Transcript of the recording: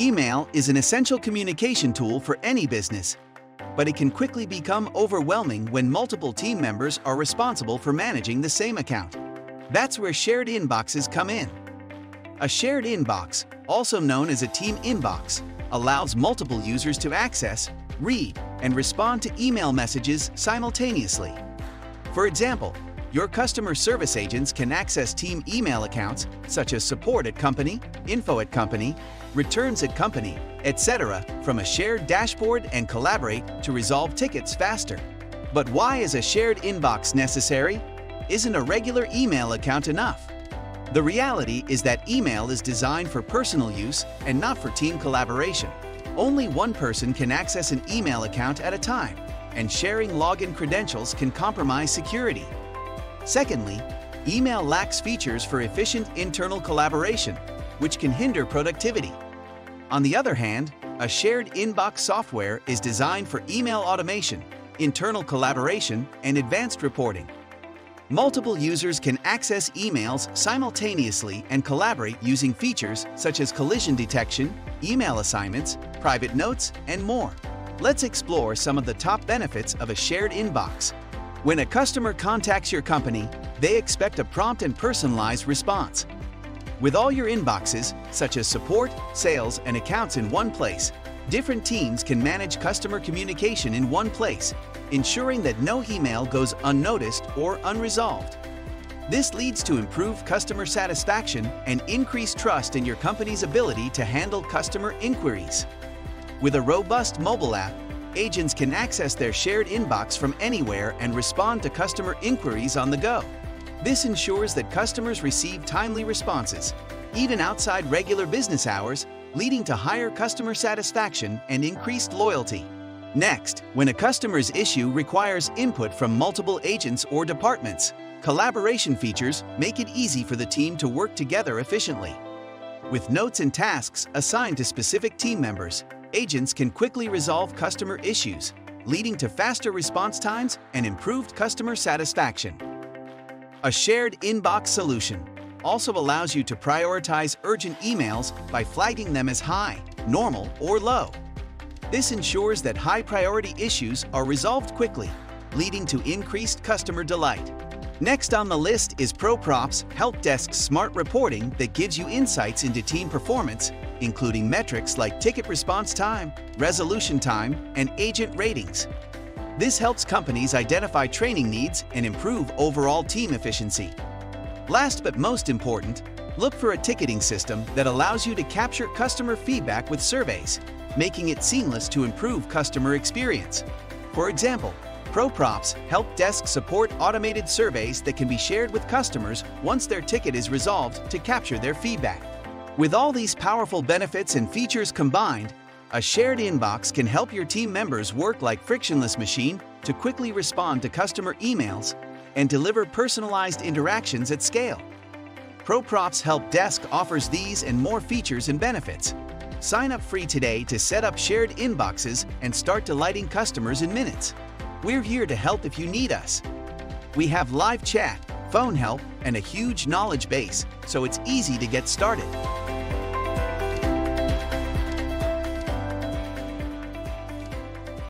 Email is an essential communication tool for any business, but it can quickly become overwhelming when multiple team members are responsible for managing the same account. That's where shared inboxes come in. A shared inbox, also known as a team inbox, allows multiple users to access, read, and respond to email messages simultaneously. For example, your customer service agents can access team email accounts such as support at company, info at company, returns at company, etc. from a shared dashboard and collaborate to resolve tickets faster. But why is a shared inbox necessary? Isn't a regular email account enough? The reality is that email is designed for personal use and not for team collaboration. Only one person can access an email account at a time, and sharing login credentials can compromise security. Secondly, email lacks features for efficient internal collaboration, which can hinder productivity. On the other hand, a shared inbox software is designed for email automation, internal collaboration, and advanced reporting. Multiple users can access emails simultaneously and collaborate using features such as collision detection, email assignments, private notes, and more. Let's explore some of the top benefits of a shared inbox when a customer contacts your company, they expect a prompt and personalized response. With all your inboxes, such as support, sales, and accounts in one place, different teams can manage customer communication in one place, ensuring that no email goes unnoticed or unresolved. This leads to improved customer satisfaction and increased trust in your company's ability to handle customer inquiries. With a robust mobile app, agents can access their shared inbox from anywhere and respond to customer inquiries on the go. This ensures that customers receive timely responses, even outside regular business hours, leading to higher customer satisfaction and increased loyalty. Next, when a customer's issue requires input from multiple agents or departments, collaboration features make it easy for the team to work together efficiently. With notes and tasks assigned to specific team members, agents can quickly resolve customer issues, leading to faster response times and improved customer satisfaction. A shared inbox solution also allows you to prioritize urgent emails by flagging them as high, normal, or low. This ensures that high-priority issues are resolved quickly, leading to increased customer delight. Next on the list is ProProfs Help Desk Smart Reporting that gives you insights into team performance including metrics like ticket response time, resolution time, and agent ratings. This helps companies identify training needs and improve overall team efficiency. Last but most important, look for a ticketing system that allows you to capture customer feedback with surveys, making it seamless to improve customer experience. For example, ProProfs help desk support automated surveys that can be shared with customers once their ticket is resolved to capture their feedback. With all these powerful benefits and features combined, a shared inbox can help your team members work like frictionless machine to quickly respond to customer emails and deliver personalized interactions at scale. ProProfs Help Desk offers these and more features and benefits. Sign up free today to set up shared inboxes and start delighting customers in minutes. We're here to help if you need us. We have live chat, phone help, and a huge knowledge base, so it's easy to get started.